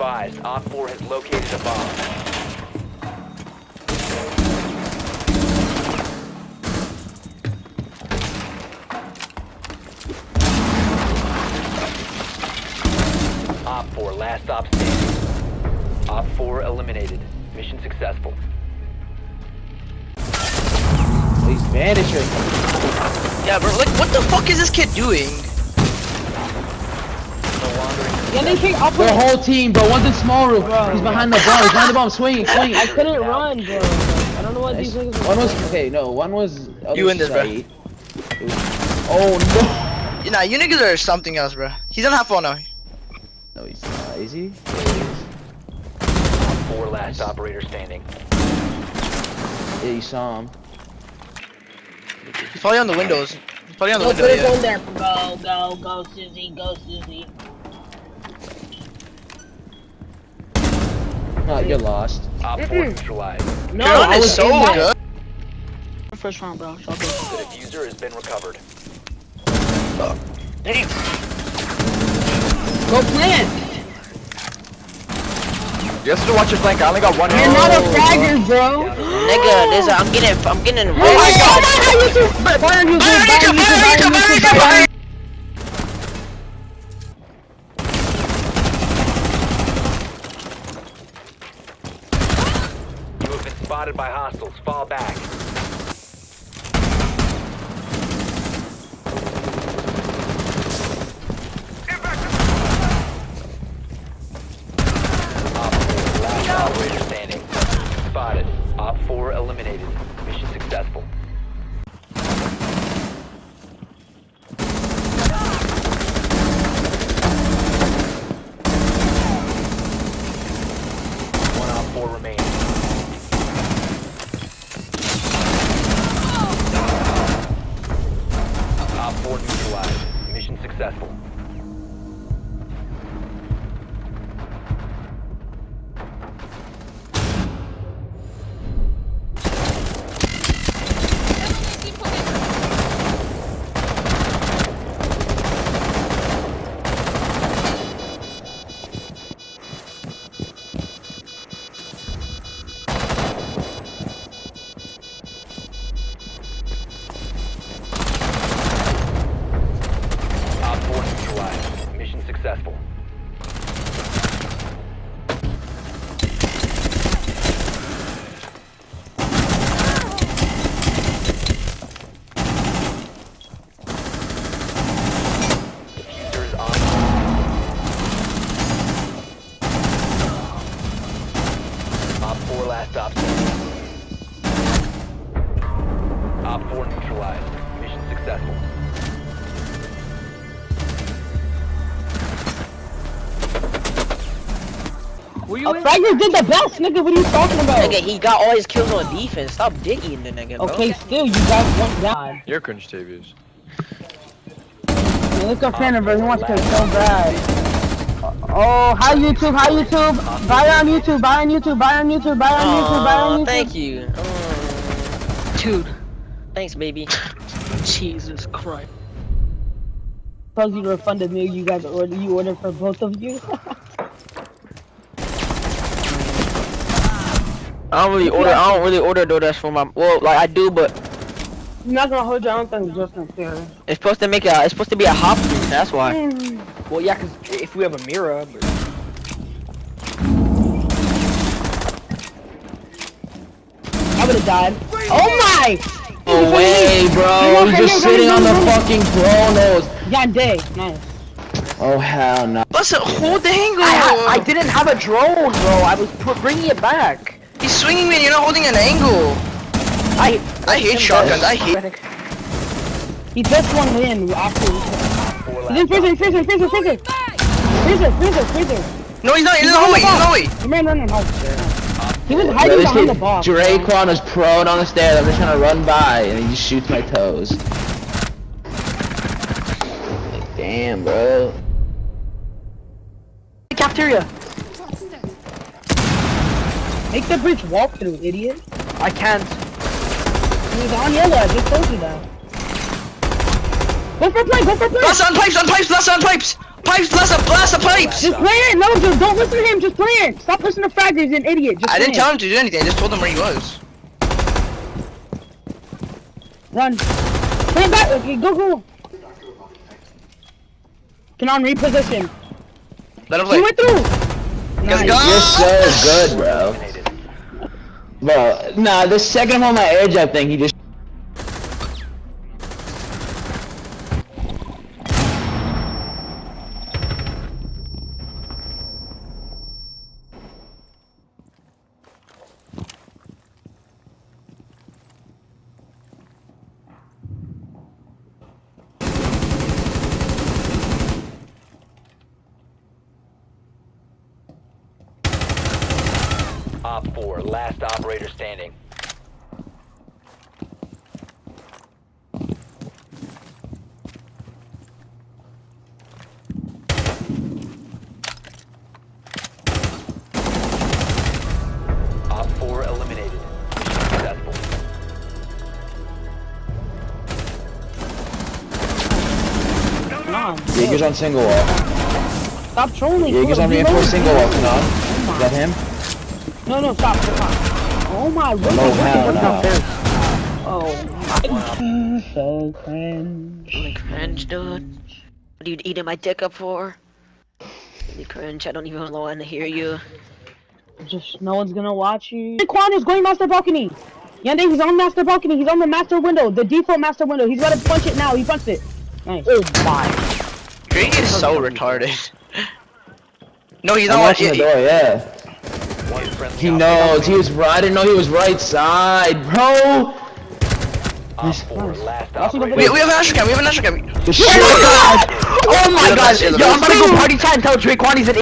advised, Op 4 has located a bomb. Op 4, last stop standing. Op 4 eliminated. Mission successful. Please vanish her. Yeah, bro, like, what the fuck is this kid doing? No longer in Yeah, they kicked up. The whole team, bro. One's in small roof. He's behind the bomb. He's behind the bomb. Swinging, swinging. I couldn't run, bro. I don't know what these niggas. One was okay. No, one was. You in this, bro. side. It was- Oh Nah, you niggas are something else, bro. He's on half phone now. no! No, he's not. Is he? 4 last operator standing. Yeah, you saw him. He's probably on the windows. He's probably on the Go window, put it yeah. on there. Go, go, go, Susie, go, Susie. No, you're lost. Op 4 neutralized. No, Gun I is was so in good. First round, bro. Shotgun. The defuser has been recovered. Damn. Go plant. You have to watch your flank. I only got one. You're not a fragger, bro. Nigga, there's a, I'm getting, I'm getting Oh red. my god! YouTube! Buy on YouTube! Buy on YouTube! Buy on YouTube! Buy on You by hostiles. Fall back. Op 4, last operator standing. Spotted. Op 4 eliminated. Mission successful. One Op 4 remaining. Op 4 neutralized. Mission successful. A fragger did the best, nigga. What are you talking about? Nigga, he got all his kills on defense. Stop digging the nigga, bro. Okay, still, you got one down. You're cringe, Tavius. Yeah, Look up Fanniver, he wants to so bad. Oh, hi YouTube, hi YouTube. Buy on YouTube, buy on YouTube, buy on YouTube, buy on YouTube, buy on Aw, YouTube. thank you. Mm. Dude. Thanks, baby. Jesus Christ. Supposed you refunded me, you guys ordered, you ordered for both of you. I don't really order. I don't really order DoorDash for my. Well, like I do, but I'm not gonna hold you, I don't think Justin fair. it's supposed to make a. It's supposed to be a hop food. That's why. Mm. Well, yeah, cause if we have a mirror, but... I would've died. Oh my! No way, bro. He's just sitting on the fucking chronos. Yeah, day. Nice. Oh hell no. Listen, hold the angle. I, I didn't have a drone, bro. I was put, bringing it back. He's swinging me and you're not holding an angle. I I hate shotguns. I hate. He just one win after. Four He's in last prison, prison, prison, prison! Freezer, freezer, freezer! No, he's not. He's in the hallway. He's in the hallway. Come here, no, no, no. He was hiding this behind the box. Draquan is prone on the stairs. I'm just trying to run by, and he just shoots my toes. Like, damn, bro. cafeteria. Make the bridge walk through, idiot. I can't. He's on yellow, I just told you that. Go for play, go for play! Blast on pipes. On pipes. Blast on pipes. Pipes, blast the blast the pipes. Just play it. No, just don't listen to him. Just play it. Stop listening to Frag. He's an idiot. Just I didn't it. tell him to do anything. I just told him where he was. Run. Play it back. Okay, go, go. Canon, reposition. Let him play. He went through. Nice. go. You're so good, bro. Bro, nah, the second I'm on my edge, I think he just. Op 4, last operator standing. Op 4 eliminated. Successful. Canon, Jaeger's on single wall. stop trolling. Jaeger's on reload. reinforced single wall, Kanan. Is that him? No, no, stop, stop. Oh my, what No, is hell no. downstairs? Oh my, so cringe. Really cringe, dude. What are you eating my dick up for? Really cringe. I don't even want to hear you. Just no one's gonna watch you. Quan is going master balcony. Yande, he's on master balcony. He's on the master window, the default master window. He's gotta punch it now. He punched it. Nice. Oh my. Drake is so retarded. No, he's I'm not watching the door, yeah. One friendly He operator knows. He was. I didn't know he was right side, bro. Op 4, last Watching operator. over We, we have an Asher cam. We have an Asher cam. my god! Oh my god! that's- Yo, I'm about to go party chat and tell Drake Quan he's an